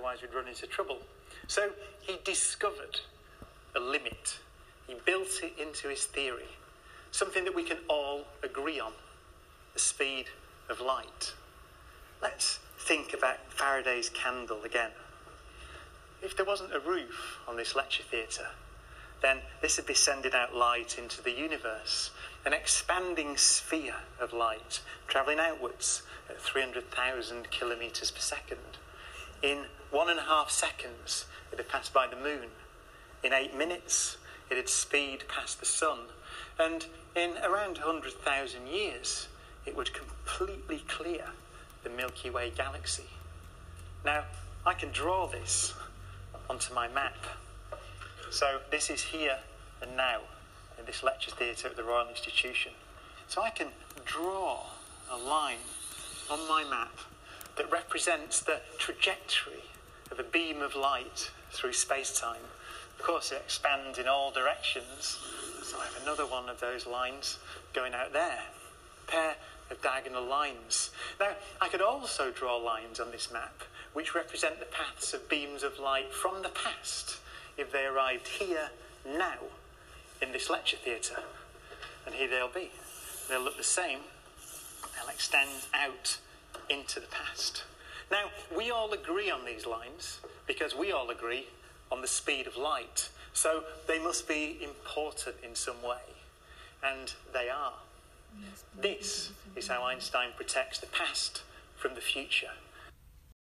otherwise we'd run into trouble. So he discovered a limit. He built it into his theory, something that we can all agree on the speed of light. Let's think about Faraday's candle again. If there wasn't a roof on this lecture theatre, then this would be sending out light into the universe, an expanding sphere of light travelling outwards at 300,000 kilometres per second. In one and a half seconds, it had passed by the moon. In eight minutes, it had speed past the sun. And in around 100,000 years, it would completely clear the Milky Way galaxy. Now, I can draw this onto my map. So this is here and now in this lecture theatre at the Royal Institution. So I can draw a line on my map that represents the trajectory of a beam of light through space-time. Of course, it expands in all directions. So I have another one of those lines going out there. A Pair of diagonal lines. Now, I could also draw lines on this map which represent the paths of beams of light from the past if they arrived here now in this lecture theatre. And here they'll be. They'll look the same. They'll extend out into the past. Now, we all agree on these lines because we all agree on the speed of light. So they must be important in some way. And they are. This is how Einstein protects the past from the future.